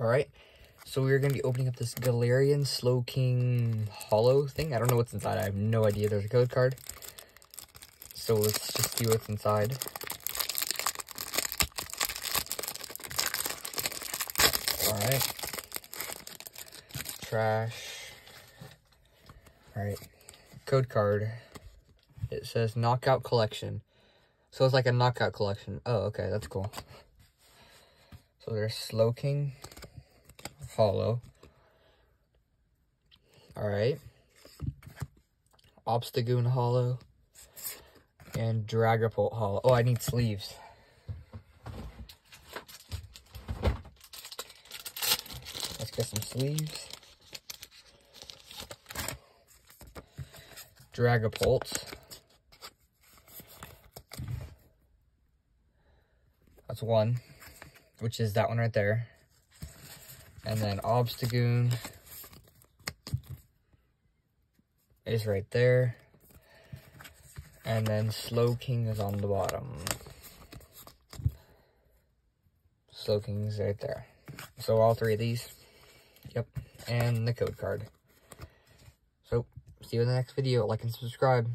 Alright, so we're going to be opening up this Galarian Slowking Hollow thing. I don't know what's inside. I have no idea. There's a code card. So let's just see what's inside. Alright. Trash. Alright. Code card. It says Knockout Collection. So it's like a knockout collection. Oh, okay, that's cool. So there's Slowking Hollow. Alright. Obstagoon Hollow. And Dragapult Hollow. Oh, I need sleeves. Let's get some sleeves. Dragapult. That's one, which is that one right there. And then Obstagoon is right there. And then Slowking is on the bottom. Slowking is right there. So all three of these. Yep. And the code card. So, see you in the next video. Like and subscribe.